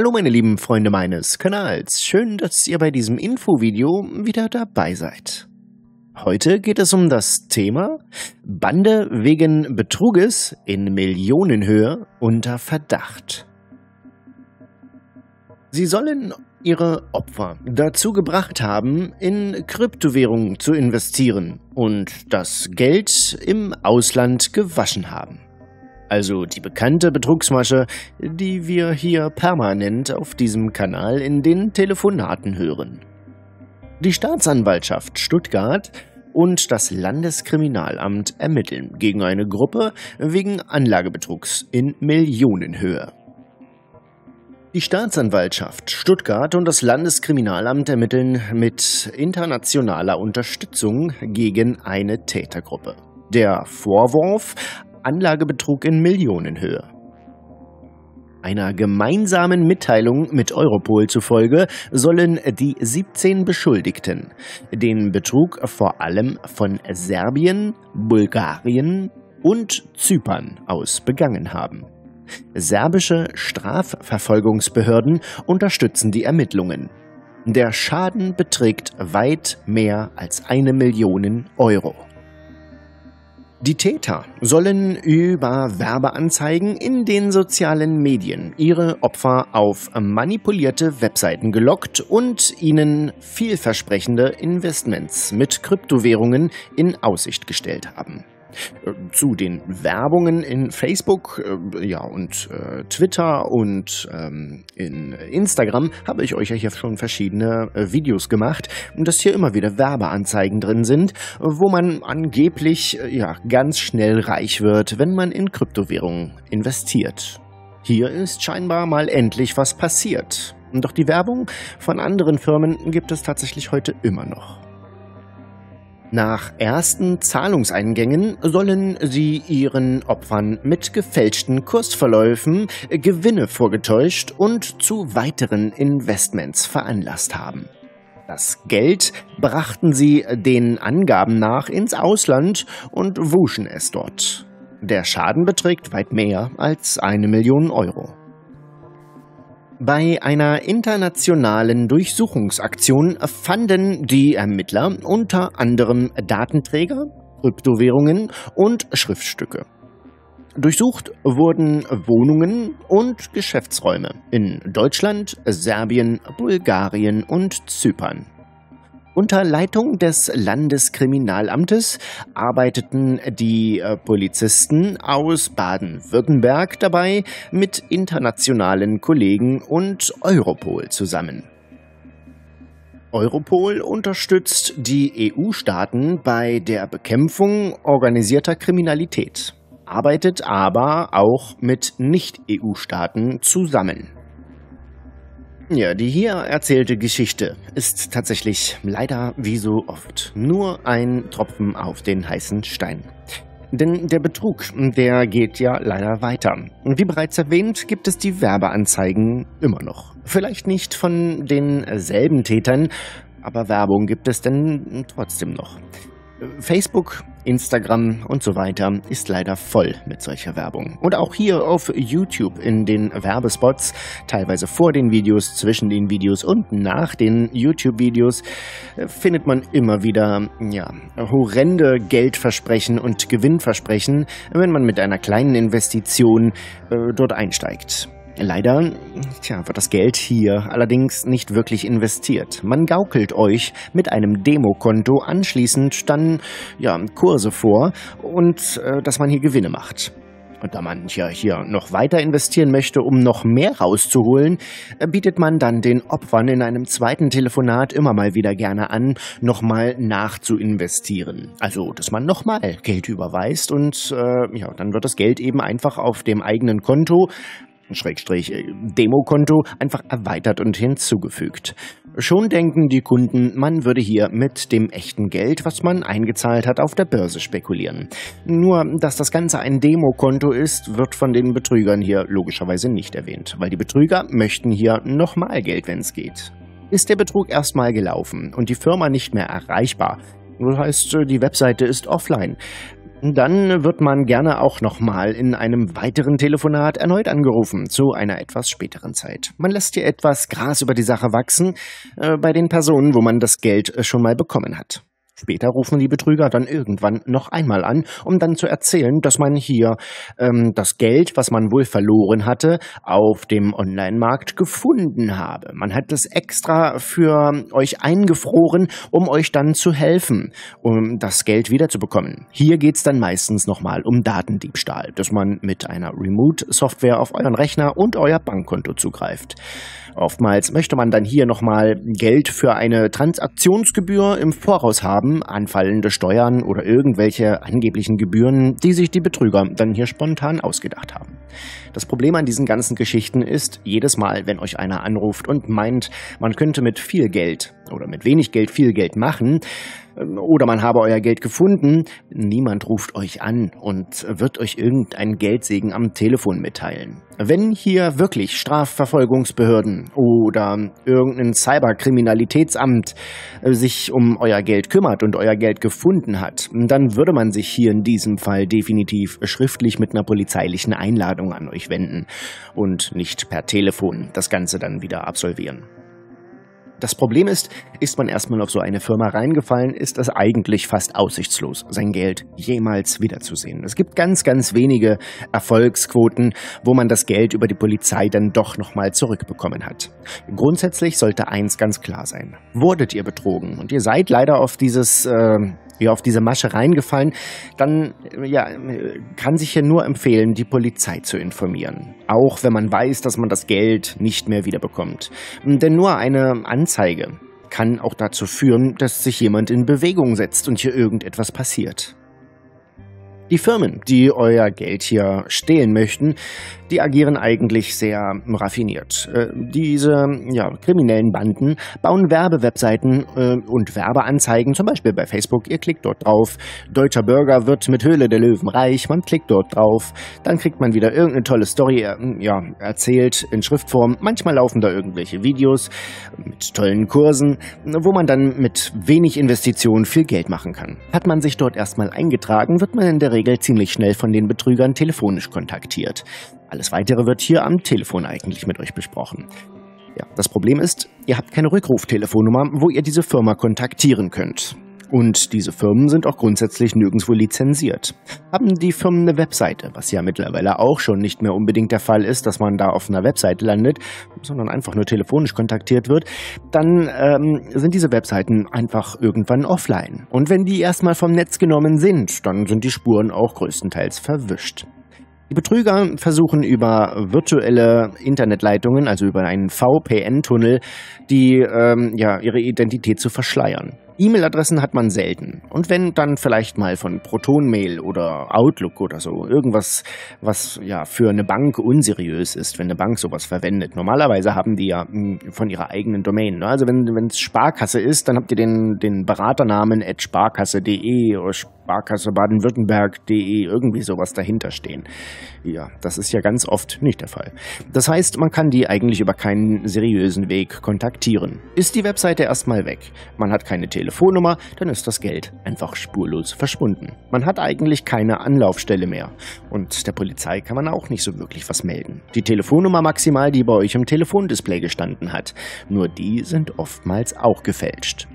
Hallo meine lieben Freunde meines Kanals, schön, dass ihr bei diesem Infovideo wieder dabei seid. Heute geht es um das Thema Bande wegen Betruges in Millionenhöhe unter Verdacht. Sie sollen ihre Opfer dazu gebracht haben, in Kryptowährungen zu investieren und das Geld im Ausland gewaschen haben. Also die bekannte Betrugsmasche, die wir hier permanent auf diesem Kanal in den Telefonaten hören. Die Staatsanwaltschaft Stuttgart und das Landeskriminalamt ermitteln gegen eine Gruppe wegen Anlagebetrugs in Millionenhöhe. Die Staatsanwaltschaft Stuttgart und das Landeskriminalamt ermitteln mit internationaler Unterstützung gegen eine Tätergruppe. Der Vorwurf Anlagebetrug in Millionenhöhe. Einer gemeinsamen Mitteilung mit Europol zufolge sollen die 17 Beschuldigten den Betrug vor allem von Serbien, Bulgarien und Zypern aus begangen haben. Serbische Strafverfolgungsbehörden unterstützen die Ermittlungen. Der Schaden beträgt weit mehr als eine Million Euro. Die Täter sollen über Werbeanzeigen in den sozialen Medien ihre Opfer auf manipulierte Webseiten gelockt und ihnen vielversprechende Investments mit Kryptowährungen in Aussicht gestellt haben. Zu den Werbungen in Facebook äh, ja, und äh, Twitter und ähm, in Instagram habe ich euch ja hier schon verschiedene äh, Videos gemacht, dass hier immer wieder Werbeanzeigen drin sind, wo man angeblich äh, ja, ganz schnell reich wird, wenn man in Kryptowährungen investiert. Hier ist scheinbar mal endlich was passiert. Doch die Werbung von anderen Firmen gibt es tatsächlich heute immer noch. Nach ersten Zahlungseingängen sollen sie ihren Opfern mit gefälschten Kursverläufen Gewinne vorgetäuscht und zu weiteren Investments veranlasst haben. Das Geld brachten sie den Angaben nach ins Ausland und wuschen es dort. Der Schaden beträgt weit mehr als eine Million Euro. Bei einer internationalen Durchsuchungsaktion fanden die Ermittler unter anderem Datenträger, Kryptowährungen und Schriftstücke. Durchsucht wurden Wohnungen und Geschäftsräume in Deutschland, Serbien, Bulgarien und Zypern. Unter Leitung des Landeskriminalamtes arbeiteten die äh, Polizisten aus Baden-Württemberg dabei mit internationalen Kollegen und Europol zusammen. Europol unterstützt die EU-Staaten bei der Bekämpfung organisierter Kriminalität, arbeitet aber auch mit Nicht-EU-Staaten zusammen. Ja, die hier erzählte Geschichte ist tatsächlich leider wie so oft nur ein Tropfen auf den heißen Stein. Denn der Betrug, der geht ja leider weiter. Wie bereits erwähnt, gibt es die Werbeanzeigen immer noch. Vielleicht nicht von denselben Tätern, aber Werbung gibt es denn trotzdem noch. Facebook, Instagram und so weiter ist leider voll mit solcher Werbung. Und auch hier auf YouTube in den Werbespots, teilweise vor den Videos, zwischen den Videos und nach den YouTube-Videos, äh, findet man immer wieder ja, horrende Geldversprechen und Gewinnversprechen, wenn man mit einer kleinen Investition äh, dort einsteigt. Leider tja, wird das Geld hier allerdings nicht wirklich investiert. Man gaukelt euch mit einem Demokonto anschließend dann ja, Kurse vor und äh, dass man hier Gewinne macht. Und da man ja hier noch weiter investieren möchte, um noch mehr rauszuholen, äh, bietet man dann den Opfern in einem zweiten Telefonat immer mal wieder gerne an, nochmal nachzuinvestieren. Also, dass man nochmal Geld überweist und äh, ja, dann wird das Geld eben einfach auf dem eigenen Konto Demokonto einfach erweitert und hinzugefügt. Schon denken die Kunden, man würde hier mit dem echten Geld, was man eingezahlt hat, auf der Börse spekulieren. Nur, dass das Ganze ein Demokonto ist, wird von den Betrügern hier logischerweise nicht erwähnt, weil die Betrüger möchten hier nochmal Geld, wenn es geht. Ist der Betrug erstmal gelaufen und die Firma nicht mehr erreichbar, das heißt, die Webseite ist offline, Dann wird man gerne auch nochmal in einem weiteren Telefonat erneut angerufen, zu einer etwas späteren Zeit. Man lässt hier etwas Gras über die Sache wachsen, äh, bei den Personen, wo man das Geld äh, schon mal bekommen hat. Später rufen die Betrüger dann irgendwann noch einmal an, um dann zu erzählen, dass man hier ähm, das Geld, was man wohl verloren hatte, auf dem Online-Markt gefunden habe. Man hat es extra für euch eingefroren, um euch dann zu helfen, um das Geld wiederzubekommen. Hier geht's dann meistens nochmal um Datendiebstahl, dass man mit einer Remote-Software auf euren Rechner und euer Bankkonto zugreift. Oftmals möchte man dann hier nochmal Geld für eine Transaktionsgebühr im Voraus haben, anfallende Steuern oder irgendwelche angeblichen Gebühren, die sich die Betrüger dann hier spontan ausgedacht haben. Das Problem an diesen ganzen Geschichten ist, jedes Mal, wenn euch einer anruft und meint, man könnte mit viel Geld oder mit wenig Geld viel Geld machen, oder man habe euer Geld gefunden, niemand ruft euch an und wird euch irgendein Geldsegen am Telefon mitteilen. Wenn hier wirklich Strafverfolgungsbehörden oder irgendein Cyberkriminalitätsamt sich um euer Geld kümmert und euer Geld gefunden hat, dann würde man sich hier in diesem Fall definitiv schriftlich mit einer polizeilichen Einladung an euch wenden und nicht per Telefon das Ganze dann wieder absolvieren. Das Problem ist, ist man erstmal auf so eine Firma reingefallen, ist es eigentlich fast aussichtslos, sein Geld jemals wiederzusehen. Es gibt ganz, ganz wenige Erfolgsquoten, wo man das Geld über die Polizei dann doch nochmal zurückbekommen hat. Grundsätzlich sollte eins ganz klar sein. Wurdet ihr betrogen und ihr seid leider auf dieses äh, ja, auf diese Masche reingefallen, dann ja, kann sich ja nur empfehlen, die Polizei zu informieren. Auch wenn man weiß, dass man das Geld nicht mehr wiederbekommt. Denn nur eine Anzeige kann auch dazu führen, dass sich jemand in Bewegung setzt und hier irgendetwas passiert. Die Firmen, die euer Geld hier stehlen möchten, die agieren eigentlich sehr raffiniert. Äh, diese ja, kriminellen Banden bauen Werbewebseiten äh, und Werbeanzeigen, zum Beispiel bei Facebook. Ihr klickt dort drauf. Deutscher Bürger wird mit Höhle der Löwen reich. Man klickt dort drauf. Dann kriegt man wieder irgendeine tolle Story äh, ja, erzählt in Schriftform. Manchmal laufen da irgendwelche Videos mit tollen Kursen, wo man dann mit wenig Investitionen viel Geld machen kann. Hat man sich dort erstmal eingetragen, wird man in der Regel ziemlich schnell von den Betrügern telefonisch kontaktiert. Alles weitere wird hier am Telefon eigentlich mit euch besprochen. Ja, das Problem ist, ihr habt keine Rückruftelefonnummer, wo ihr diese Firma kontaktieren könnt. Und diese Firmen sind auch grundsätzlich nirgendwo lizenziert. Haben die Firmen eine Webseite, was ja mittlerweile auch schon nicht mehr unbedingt der Fall ist, dass man da auf einer Webseite landet, sondern einfach nur telefonisch kontaktiert wird, dann ähm, sind diese Webseiten einfach irgendwann offline. Und wenn die erstmal vom Netz genommen sind, dann sind die Spuren auch größtenteils verwischt. Die Betrüger versuchen über virtuelle Internetleitungen, also über einen VPN-Tunnel, die ähm, ja ihre Identität zu verschleiern. E-Mail-Adressen hat man selten. Und wenn dann vielleicht mal von Proton-Mail oder Outlook oder so irgendwas, was ja für eine Bank unseriös ist, wenn eine Bank sowas verwendet. Normalerweise haben die ja hm, von ihrer eigenen Domain. Ne? Also wenn es Sparkasse ist, dann habt ihr den, den Beraternamen at sparkasse.de oder Sparkasse Baden-Württemberg.de, irgendwie sowas dahinter stehen. Ja, das ist ja ganz oft nicht der Fall. Das heißt, man kann die eigentlich über keinen seriösen Weg kontaktieren. Ist die Webseite erstmal weg, man hat keine Telefonnummer, dann ist das Geld einfach spurlos verschwunden. Man hat eigentlich keine Anlaufstelle mehr. Und der Polizei kann man auch nicht so wirklich was melden. Die Telefonnummer maximal, die bei euch im Telefondisplay gestanden hat. Nur die sind oftmals auch gefälscht.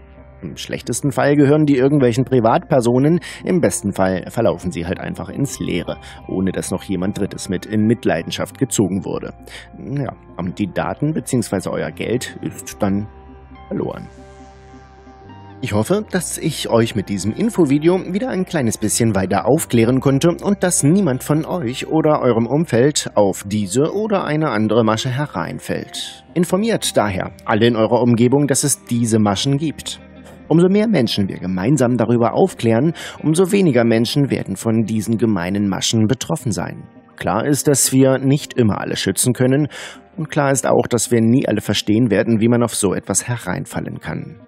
Im schlechtesten Fall gehören die irgendwelchen Privatpersonen, im besten Fall verlaufen sie halt einfach ins Leere, ohne dass noch jemand Drittes mit in Mitleidenschaft gezogen wurde. Ja, und die Daten bzw. euer Geld ist dann verloren. Ich hoffe, dass ich euch mit diesem Infovideo wieder ein kleines bisschen weiter aufklären konnte und dass niemand von euch oder eurem Umfeld auf diese oder eine andere Masche hereinfällt. Informiert daher alle in eurer Umgebung, dass es diese Maschen gibt. Umso mehr Menschen wir gemeinsam darüber aufklären, umso weniger Menschen werden von diesen gemeinen Maschen betroffen sein. Klar ist, dass wir nicht immer alle schützen können und klar ist auch, dass wir nie alle verstehen werden, wie man auf so etwas hereinfallen kann.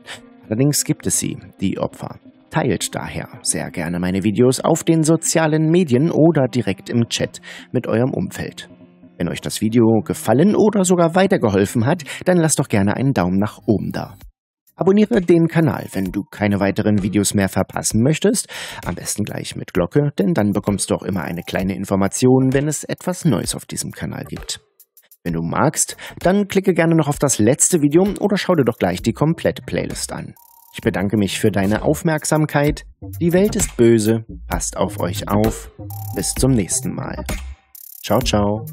Allerdings gibt es sie, die Opfer. Teilt daher sehr gerne meine Videos auf den sozialen Medien oder direkt im Chat mit eurem Umfeld. Wenn euch das Video gefallen oder sogar weitergeholfen hat, dann lasst doch gerne einen Daumen nach oben da. Abonniere den Kanal, wenn du keine weiteren Videos mehr verpassen möchtest. Am besten gleich mit Glocke, denn dann bekommst du auch immer eine kleine Information, wenn es etwas Neues auf diesem Kanal gibt. Wenn du magst, dann klicke gerne noch auf das letzte Video oder schau dir doch gleich die komplette Playlist an. Ich bedanke mich für deine Aufmerksamkeit. Die Welt ist böse. Passt auf euch auf. Bis zum nächsten Mal. Ciao, ciao.